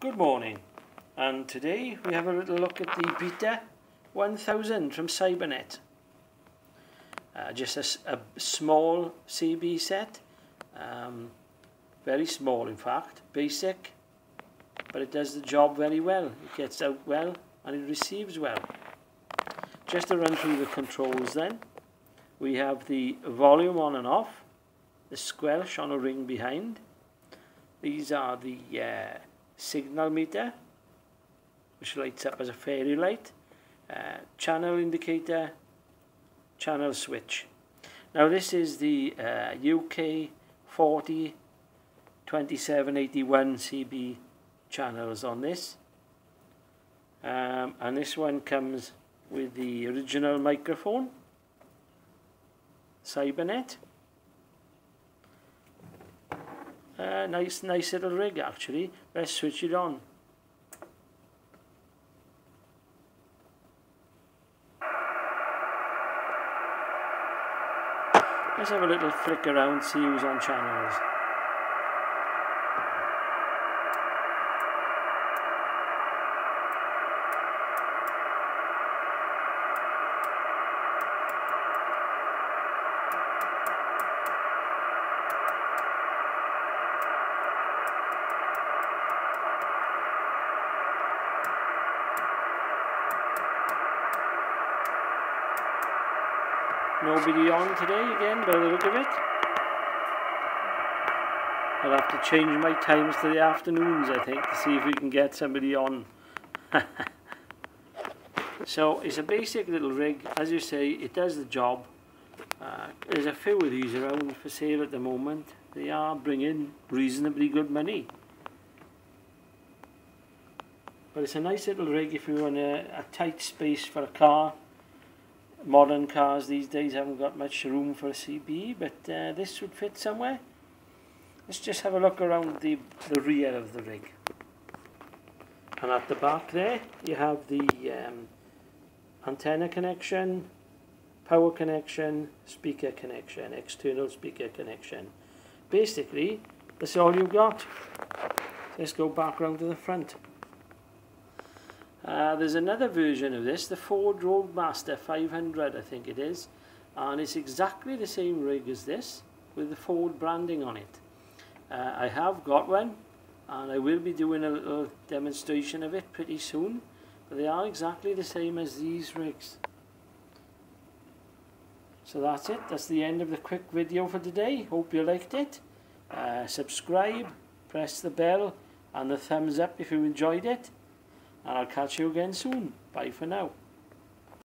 Good morning and today we have a little look at the Beta 1000 from Cybernet. Uh, just a, a, small CB set, um, very small in fact, basic, but it does the job very well. It gets out well and it receives well. Just to run through the controls then, we have the volume on and off, the squelch on a ring behind. These are the uh, signal meter which lights up as a fairy light uh, channel indicator channel switch. Now this is the uh, UK 40 2781 CB channels on this. Um, and this one comes with the original microphone Cybernet Nice, nice little rig actually. Let's switch it on. Let's have a little flick around, see who's on channels. Nobody on today again by the look of it. I'll have to change my times to the afternoons I think to see if we can get somebody on. so it's a basic little rig. As you say, it does the job. Uh, there's a few of these around for sale at the moment. They are bringing reasonably good money. But it's a nice little rig if you want a, a tight space for a car modern cars these days haven't got much room for a CB but uh, this would fit somewhere. Let's just have a look around the, the rear of the rig. And at the back there you have the um, antenna connection power connection speaker connection external speaker connection. Basically that's all you've got. Let's go back around to the front uh, there's another version of this, the Ford Roadmaster 500 I think it is, and it's exactly the same rig as this with the Ford branding on it. Uh, I have got one and I will be doing a little demonstration of it pretty soon, but they are exactly the same as these rigs. So that's it, that's the end of the quick video for today, hope you liked it. Uh, subscribe, press the bell and the thumbs up if you enjoyed it and I'll catch you again soon. Bye for now.